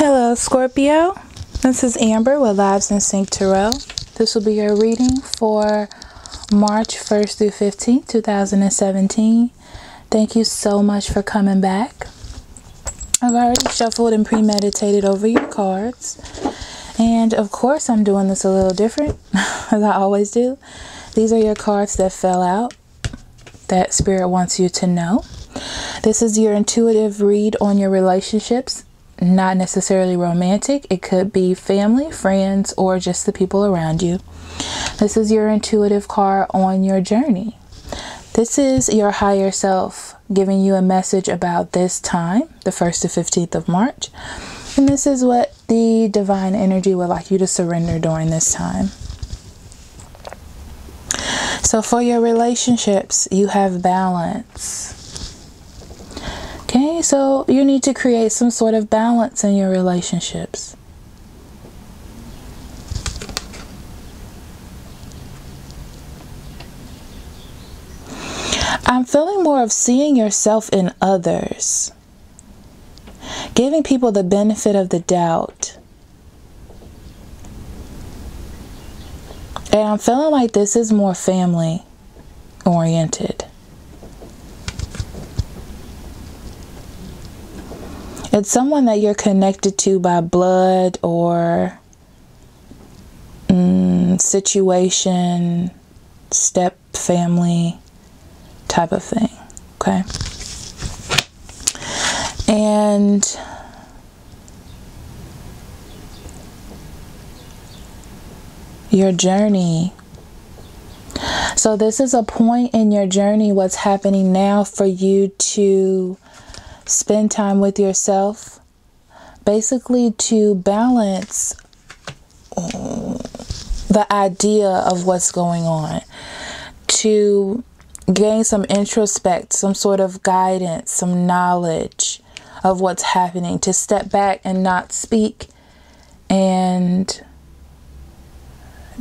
Hello, Scorpio. This is Amber with Lives in Sync Tarot. This will be your reading for March 1st through 15th, 2017. Thank you so much for coming back. I've already shuffled and premeditated over your cards. And of course, I'm doing this a little different, as I always do. These are your cards that fell out that Spirit wants you to know. This is your intuitive read on your relationships not necessarily romantic. It could be family, friends, or just the people around you. This is your intuitive card on your journey. This is your higher self giving you a message about this time, the 1st to 15th of March. And this is what the divine energy would like you to surrender during this time. So, for your relationships, you have balance. Okay, so you need to create some sort of balance in your relationships. I'm feeling more of seeing yourself in others, giving people the benefit of the doubt. And I'm feeling like this is more family oriented. It's someone that you're connected to by blood or mm, situation, step family type of thing. Okay. And your journey. So, this is a point in your journey, what's happening now for you to spend time with yourself, basically to balance uh, the idea of what's going on, to gain some introspect, some sort of guidance, some knowledge of what's happening, to step back and not speak and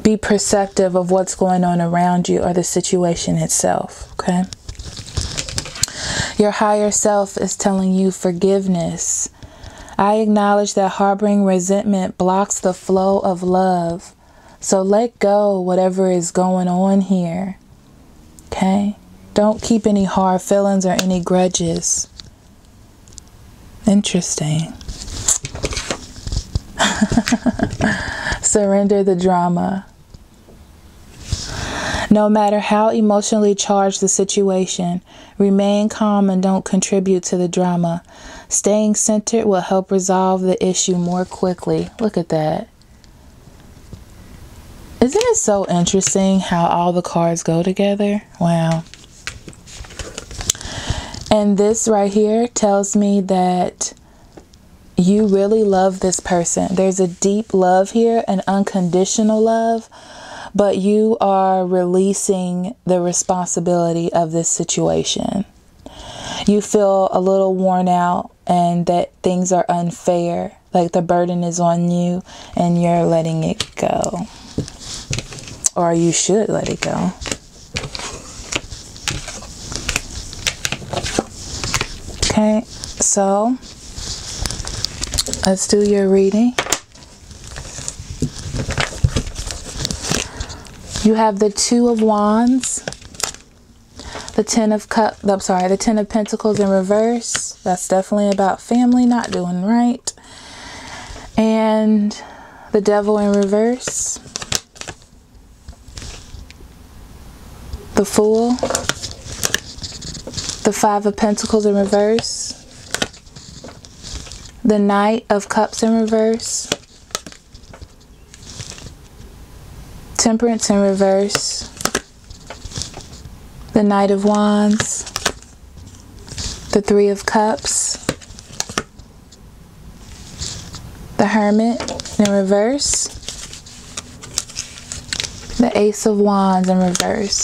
be perceptive of what's going on around you or the situation itself, okay? Your higher self is telling you forgiveness. I acknowledge that harboring resentment blocks the flow of love. So let go whatever is going on here. Okay? Don't keep any hard feelings or any grudges. Interesting. Surrender the drama. No matter how emotionally charged the situation, remain calm and don't contribute to the drama. Staying centered will help resolve the issue more quickly. Look at that. Isn't it so interesting how all the cards go together? Wow. And this right here tells me that you really love this person. There's a deep love here, an unconditional love but you are releasing the responsibility of this situation. You feel a little worn out and that things are unfair, like the burden is on you and you're letting it go. Or you should let it go. Okay, so let's do your reading. You have the Two of Wands, the Ten of Cup. I'm sorry, the Ten of Pentacles in reverse. That's definitely about family not doing right. And the Devil in reverse. The Fool. The Five of Pentacles in reverse. The Knight of Cups in reverse. Temperance in reverse. The Knight of Wands. The Three of Cups. The Hermit in reverse. The Ace of Wands in reverse.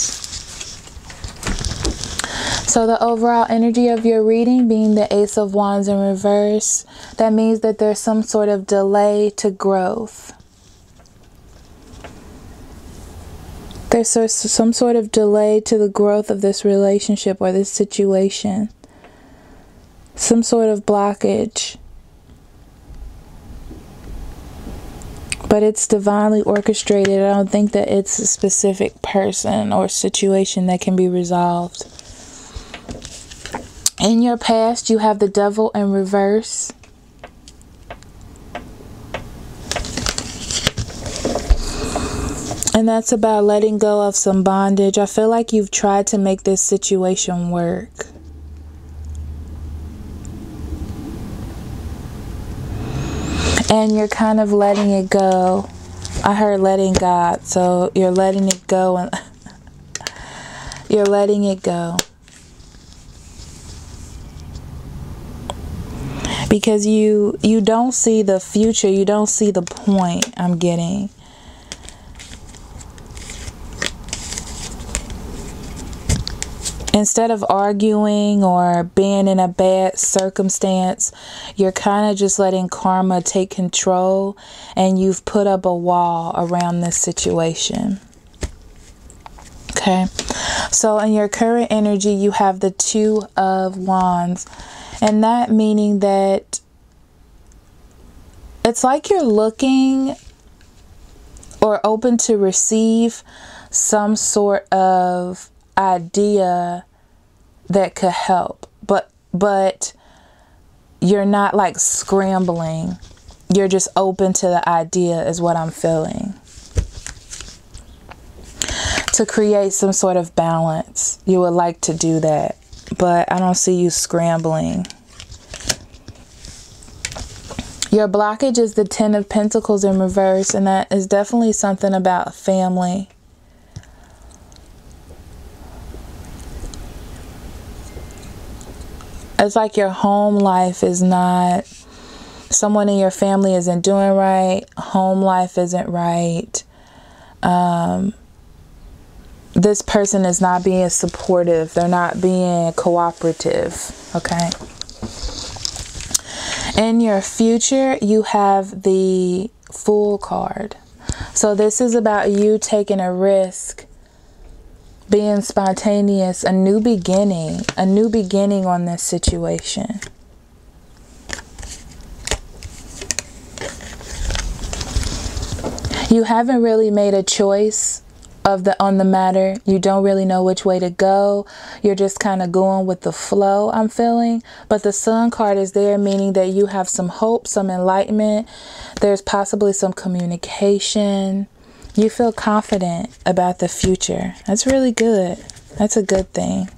So the overall energy of your reading being the Ace of Wands in reverse, that means that there's some sort of delay to growth. There's some sort of delay to the growth of this relationship or this situation. Some sort of blockage. but it's divinely orchestrated. I don't think that it's a specific person or situation that can be resolved. In your past, you have the devil in reverse. And that's about letting go of some bondage. I feel like you've tried to make this situation work. And you're kind of letting it go. I heard letting God. So you're letting it go and you're letting it go. Because you you don't see the future, you don't see the point I'm getting. Instead of arguing or being in a bad circumstance, you're kind of just letting karma take control and you've put up a wall around this situation. Okay, so in your current energy, you have the Two of Wands, and that meaning that it's like you're looking or open to receive some sort of idea that could help but but you're not like scrambling. You're just open to the idea is what i'm feeling. To create some sort of balance you would like to do that but i don't see you scrambling. Your blockage is the ten of pentacles in reverse and that is definitely something about family it's like your home life is not someone in your family isn't doing right home life isn't right um, this person is not being supportive they're not being cooperative okay? In your future you have the fool card. So this is about you taking a risk being spontaneous, a new beginning, a new beginning on this situation. You haven't really made a choice of the on the matter. You don't really know which way to go. You're just kind of going with the flow, I'm feeling. But the sun card is there meaning that you have some hope, some enlightenment. There's possibly some communication. You feel confident about the future. That's really good. That's a good thing.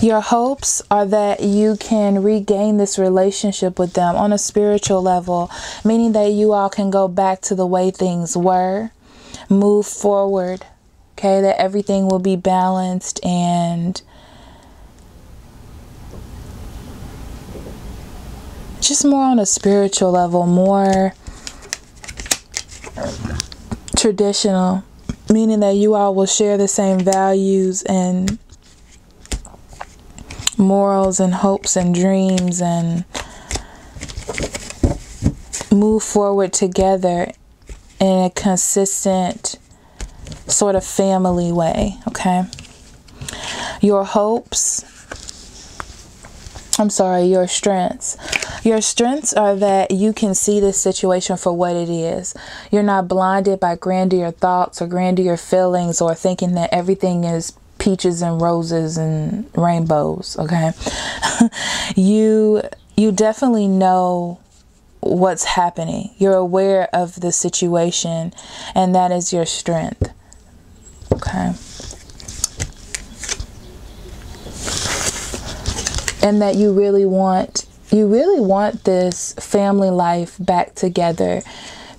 Your hopes are that you can regain this relationship with them on a spiritual level, meaning that you all can go back to the way things were, move forward, okay, that everything will be balanced and just more on a spiritual level, more traditional, meaning that you all will share the same values and morals and hopes and dreams and move forward together in a consistent sort of family way, okay? Your hopes, I'm sorry, your strengths your strengths are that you can see this situation for what it is. You're not blinded by grandeur thoughts or grandeur feelings or thinking that everything is peaches and roses and rainbows, okay? you you definitely know what's happening. You're aware of the situation and that is your strength. Okay? And that you really want you really want this family life back together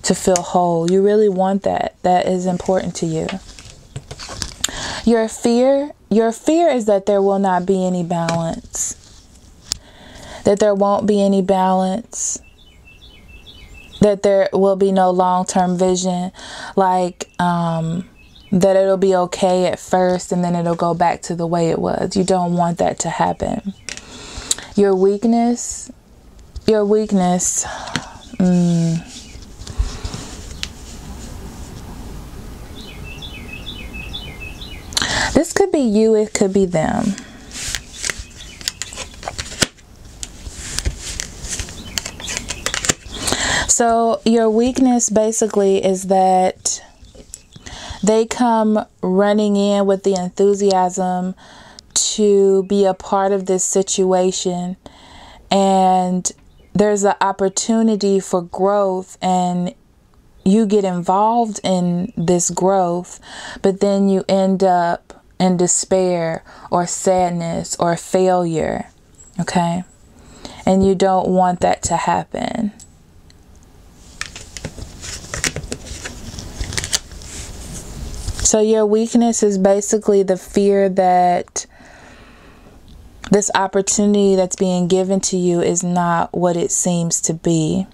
to feel whole. You really want that. That is important to you. Your fear, your fear is that there will not be any balance. That there won't be any balance. That there will be no long-term vision like um that it'll be okay at first and then it'll go back to the way it was. You don't want that to happen. Your weakness, your weakness, mm, this could be you, it could be them. So, your weakness basically is that they come running in with the enthusiasm to be a part of this situation, and there's an opportunity for growth, and you get involved in this growth, but then you end up in despair or sadness or failure. Okay? And you don't want that to happen. So, your weakness is basically the fear that this opportunity that's being given to you is not what it seems to be.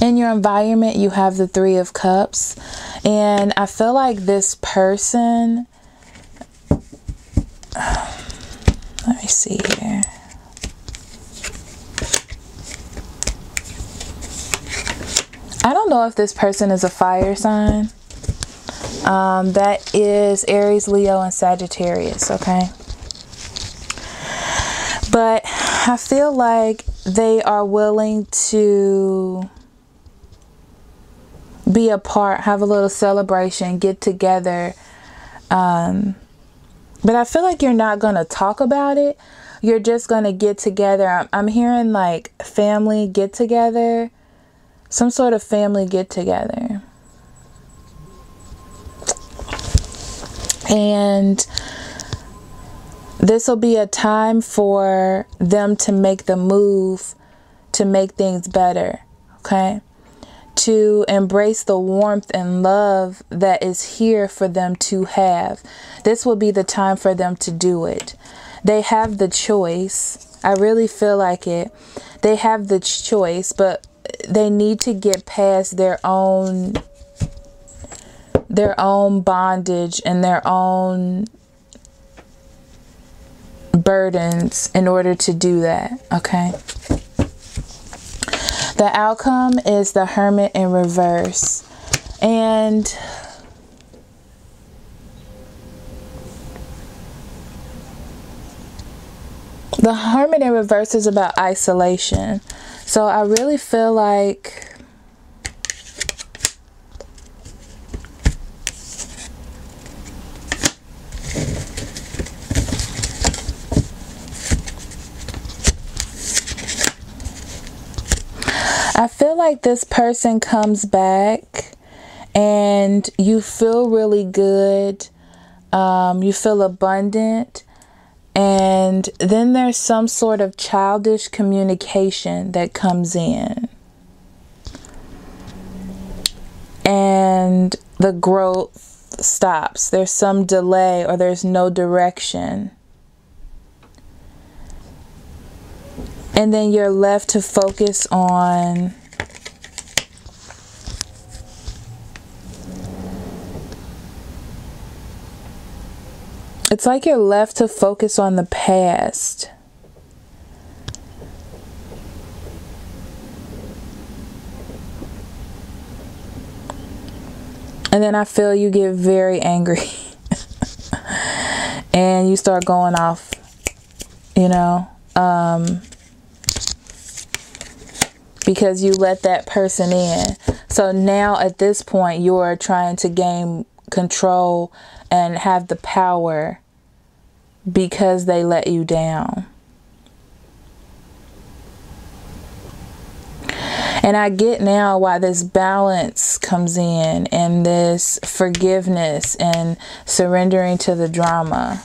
In your environment, you have the Three of Cups, and I feel like this person. Let me see here. I don't know if this person is a fire sign. Um, that is Aries, Leo, and Sagittarius, okay? But I feel like they are willing to be a part, have a little celebration, get together. Um, but I feel like you're not going to talk about it. You're just going to get together. I'm, I'm hearing like family get together, some sort of family get together. And this will be a time for them to make the move to make things better. Okay. To embrace the warmth and love that is here for them to have. This will be the time for them to do it. They have the choice. I really feel like it. They have the choice, but they need to get past their own their own bondage and their own burdens in order to do that, okay? The outcome is the hermit in reverse. And the hermit in reverse is about isolation. So I really feel like I feel like this person comes back and you feel really good. Um, you feel abundant. And then there's some sort of childish communication that comes in. And the growth stops. There's some delay or there's no direction. And then you're left to focus on It's like you're left to focus on the past. And then I feel you get very angry. and you start going off, you know. Um, because you let that person in. So now at this point, you're trying to gain control and have the power because they let you down. And I get now why this balance comes in and this forgiveness and surrendering to the drama.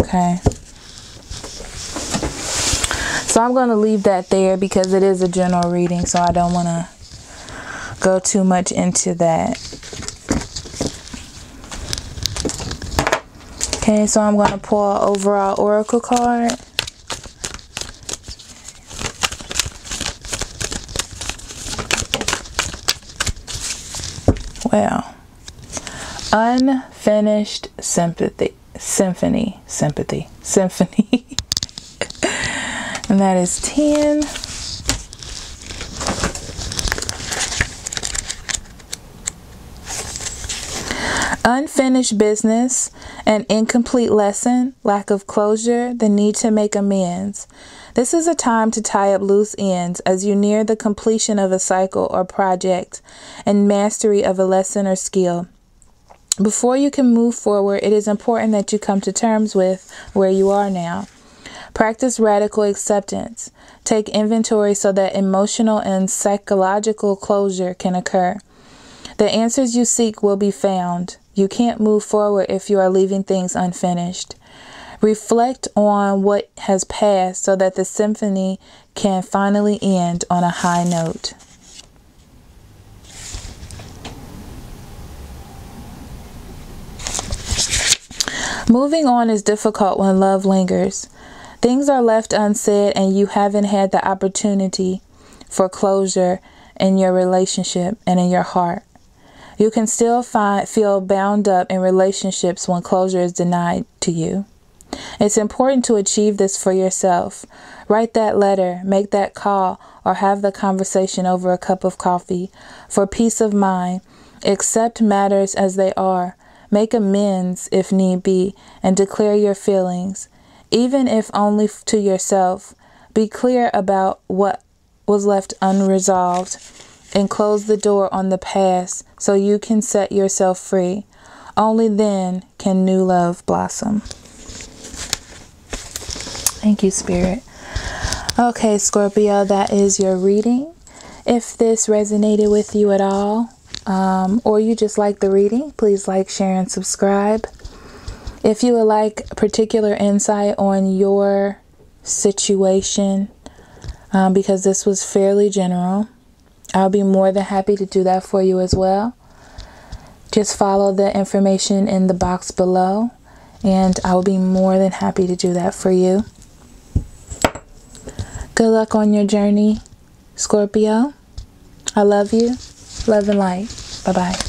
Okay. So I'm going to leave that there because it is a general reading, so I don't want to go too much into that. Okay, so I'm going to pull an overall oracle card. Well, unfinished sympathy, symphony, sympathy, symphony. and that is 10. Unfinished business, an incomplete lesson, lack of closure, the need to make amends. This is a time to tie up loose ends as you near the completion of a cycle or project and mastery of a lesson or skill. Before you can move forward, it is important that you come to terms with where you are now. Practice radical acceptance. Take inventory so that emotional and psychological closure can occur. The answers you seek will be found. You can't move forward if you are leaving things unfinished. Reflect on what has passed so that the symphony can finally end on a high note. Moving on is difficult when love lingers. Things are left unsaid and you haven't had the opportunity for closure in your relationship and in your heart. You can still find, feel bound up in relationships when closure is denied to you. It's important to achieve this for yourself. Write that letter, make that call, or have the conversation over a cup of coffee. For peace of mind, accept matters as they are. Make amends if need be, and declare your feelings, even if only to yourself. Be clear about what was left unresolved and close the door on the past so you can set yourself free. Only then can new love blossom. Thank you, Spirit. Okay, Scorpio, that is your reading. If this resonated with you at all, um, or you just like the reading, please like, share, and subscribe. If you would like particular insight on your situation, um, because this was fairly general, I'll be more than happy to do that for you as well. Just follow the information in the box below, and I will be more than happy to do that for you. Good luck on your journey, Scorpio. I love you. Love and light. Bye bye.